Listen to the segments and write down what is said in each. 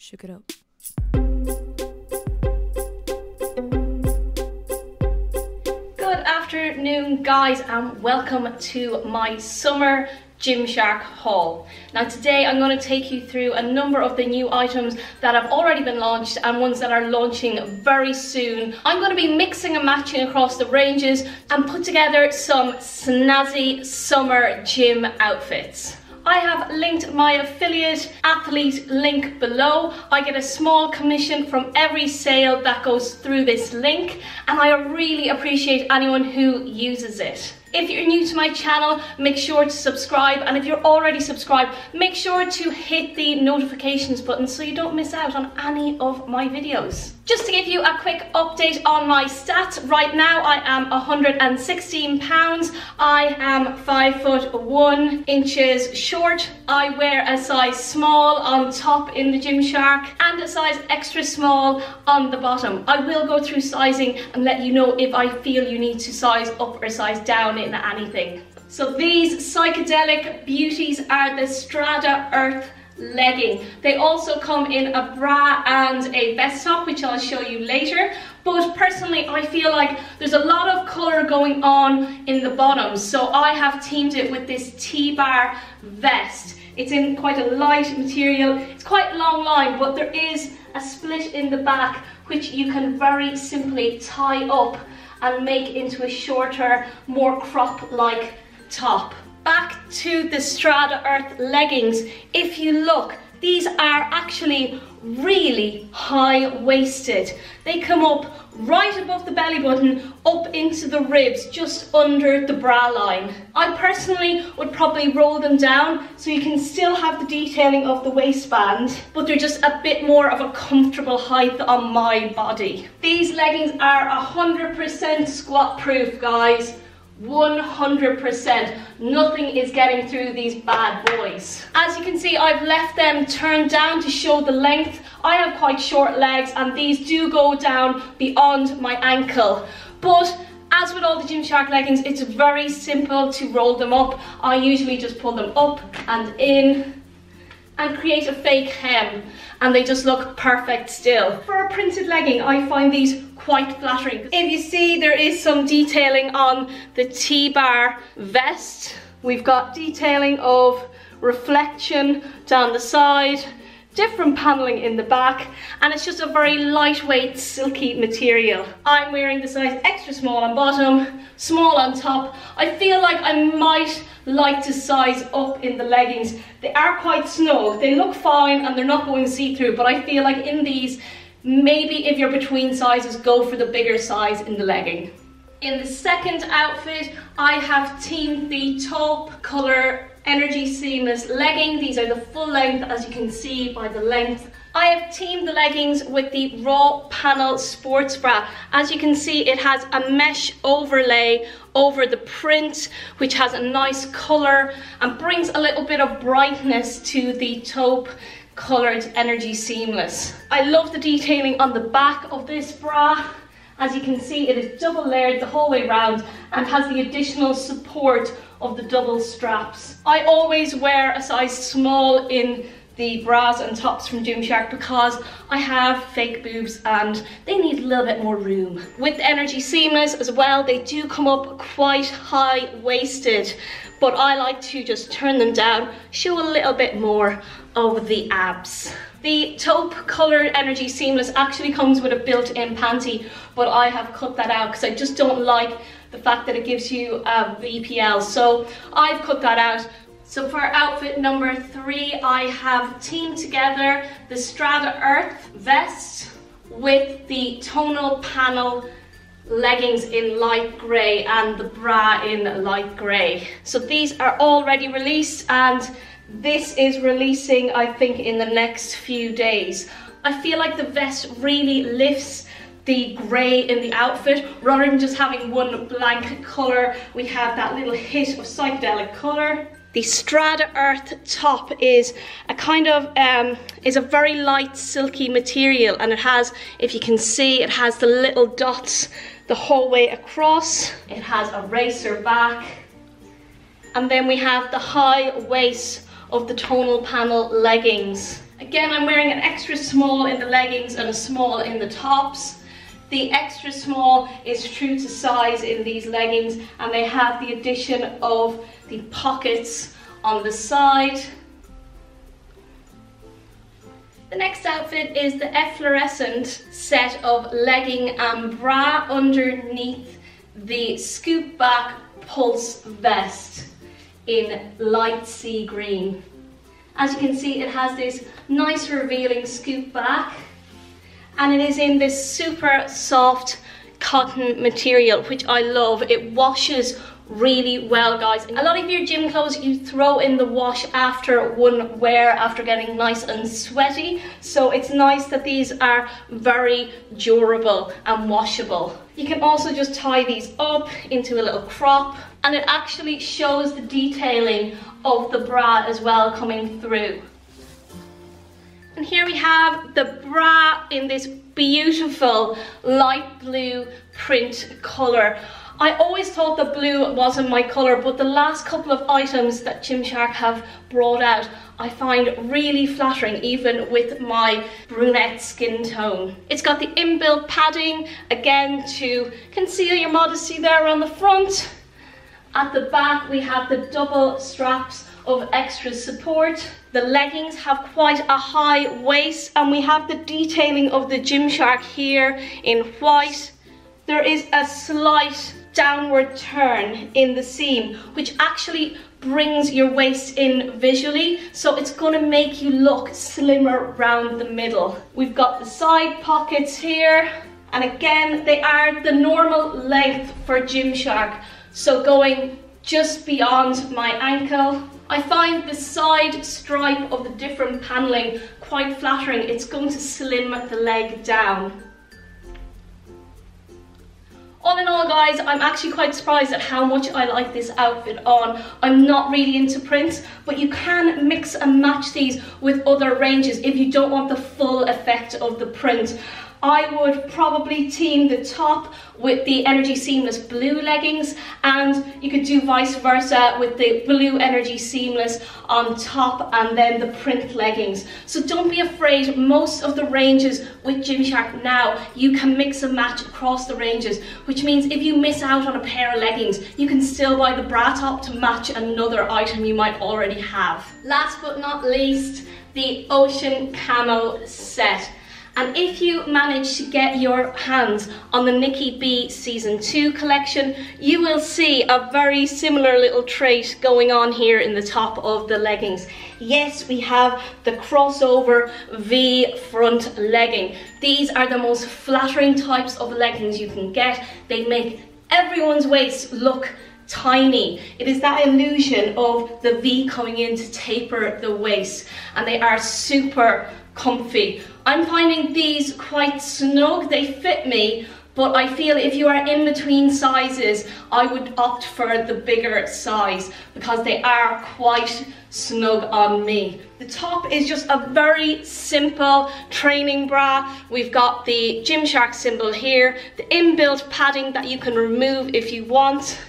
Shook it up. Good afternoon, guys, and welcome to my summer Gymshark haul. Now today I'm going to take you through a number of the new items that have already been launched and ones that are launching very soon. I'm going to be mixing and matching across the ranges and put together some snazzy summer gym outfits. I have linked my affiliate athlete link below. I get a small commission from every sale that goes through this link and I really appreciate anyone who uses it. If you're new to my channel, make sure to subscribe. And if you're already subscribed, make sure to hit the notifications button so you don't miss out on any of my videos. Just to give you a quick update on my stats, right now I am 116 pounds. I am five foot one inches short. I wear a size small on top in the Gymshark and a size extra small on the bottom. I will go through sizing and let you know if I feel you need to size up or size down in anything. So these psychedelic beauties are the Strata Earth legging. They also come in a bra and a vest top, which I'll show you later. But personally, I feel like there's a lot of color going on in the bottoms. So I have teamed it with this T-bar vest. It's in quite a light material. It's quite long line, but there is a split in the back, which you can very simply tie up and make into a shorter, more crop-like top. Back to the Strata Earth leggings. If you look, these are actually really high-waisted. They come up right above the belly button, up into the ribs, just under the bra line. I personally would probably roll them down so you can still have the detailing of the waistband, but they're just a bit more of a comfortable height on my body. These leggings are 100% squat proof, guys. 100%. Nothing is getting through these bad boys. As you can see, I've left them turned down to show the length. I have quite short legs and these do go down beyond my ankle. But as with all the Gymshark leggings, it's very simple to roll them up. I usually just pull them up and in and create a fake hem and they just look perfect still. For a printed legging, I find these quite flattering. If you see, there is some detailing on the T-bar vest. We've got detailing of reflection down the side, different paneling in the back, and it's just a very lightweight, silky material. I'm wearing the size extra small on bottom, small on top. I feel like I might like to size up in the leggings. They are quite snug. They look fine and they're not going see-through, but I feel like in these, maybe if you're between sizes, go for the bigger size in the legging. In the second outfit, I have teamed the taupe color energy seamless legging. These are the full length, as you can see by the length. I have teamed the leggings with the Raw Panel Sports Bra. As you can see, it has a mesh overlay over the print, which has a nice color and brings a little bit of brightness to the taupe colored energy seamless. I love the detailing on the back of this bra. As you can see, it is double layered the whole way around and has the additional support of the double straps. I always wear a size small in the bras and tops from Gymshark because I have fake boobs and they need a little bit more room. With Energy Seamless as well, they do come up quite high-waisted, but I like to just turn them down, show a little bit more of the abs. The taupe colored Energy Seamless actually comes with a built-in panty, but I have cut that out because I just don't like the fact that it gives you um, a VPL. So I've cut that out. So for outfit number three, I have teamed together the Strata Earth vest with the tonal panel leggings in light grey and the bra in light grey. So these are already released and this is releasing, I think, in the next few days. I feel like the vest really lifts the grey in the outfit rather than just having one blank colour we have that little hit of psychedelic colour the Strata Earth top is a kind of, um, is a very light silky material and it has, if you can see, it has the little dots the whole way across. It has a racer back. And then we have the high waist of the tonal panel leggings. Again, I'm wearing an extra small in the leggings and a small in the tops. The extra small is true to size in these leggings and they have the addition of the pockets on the side. The next outfit is the efflorescent set of legging and bra underneath the scoop back pulse vest in light sea green. As you can see, it has this nice revealing scoop back and it is in this super soft cotton material, which I love. It washes really well guys. A lot of your gym clothes you throw in the wash after one wear after getting nice and sweaty so it's nice that these are very durable and washable. You can also just tie these up into a little crop and it actually shows the detailing of the bra as well coming through. And here we have the bra in this beautiful light blue print colour. I always thought that blue wasn't my colour, but the last couple of items that Gymshark have brought out, I find really flattering, even with my brunette skin tone. It's got the inbuilt padding, again, to conceal your modesty there on the front. At the back, we have the double straps of extra support. The leggings have quite a high waist, and we have the detailing of the Gymshark here in white. There is a slight downward turn in the seam, which actually brings your waist in visually. So it's gonna make you look slimmer round the middle. We've got the side pockets here. And again, they are the normal length for Gymshark. So going just beyond my ankle. I find the side stripe of the different paneling quite flattering. It's going to slim the leg down. All in all guys, I'm actually quite surprised at how much I like this outfit on. I'm not really into prints, but you can mix and match these with other ranges if you don't want the full effect of the print. I would probably team the top with the Energy Seamless blue leggings and you could do vice versa with the blue Energy Seamless on top and then the print leggings. So don't be afraid, most of the ranges with Gymshark now, you can mix and match across the ranges, which means if you miss out on a pair of leggings, you can still buy the bra top to match another item you might already have. Last but not least, the Ocean Camo set. And if you manage to get your hands on the Nikki B Season 2 collection, you will see a very similar little trait going on here in the top of the leggings. Yes, we have the crossover V front legging. These are the most flattering types of leggings you can get. They make everyone's waist look tiny. It is that illusion of the V coming in to taper the waist and they are super comfy. I'm finding these quite snug, they fit me, but I feel if you are in between sizes, I would opt for the bigger size because they are quite snug on me. The top is just a very simple training bra. We've got the Gymshark symbol here, the inbuilt padding that you can remove if you want.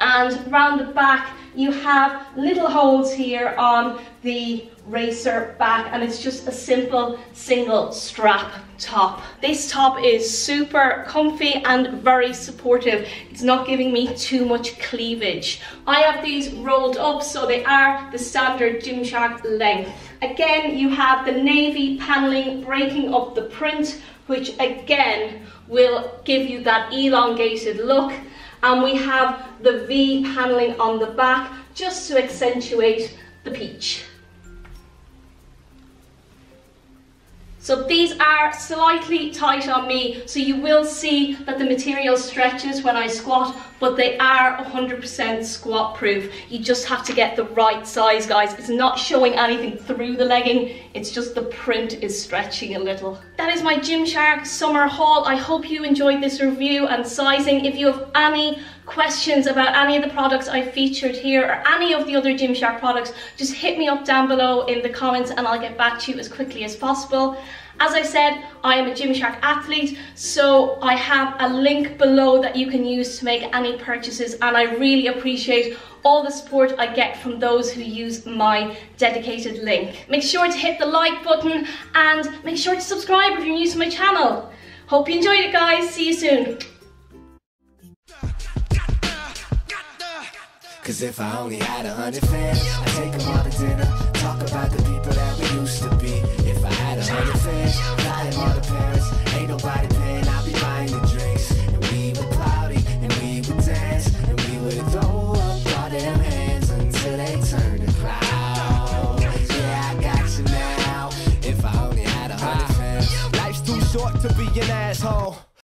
And round the back, you have little holes here on the racer back and it's just a simple single strap top. This top is super comfy and very supportive. It's not giving me too much cleavage. I have these rolled up so they are the standard Gymshark length. Again, you have the navy paneling breaking up the print, which again will give you that elongated look. And we have the V paneling on the back just to accentuate the peach. So these are slightly tight on me, so you will see that the material stretches when I squat, but they are 100% squat proof. You just have to get the right size, guys. It's not showing anything through the legging, it's just the print is stretching a little. That is my Gymshark summer haul. I hope you enjoyed this review and sizing. If you have any questions about any of the products I featured here or any of the other Gymshark products, just hit me up down below in the comments and I'll get back to you as quickly as possible. As I said, I am a Gymshark athlete, so I have a link below that you can use to make any purchases and I really appreciate all the support I get from those who use my dedicated link. Make sure to hit the like button and make sure to subscribe if you're new to my channel. Hope you enjoyed it guys, see you soon. Cause if I only had a hundred fans, I'd take them to dinner, talk about the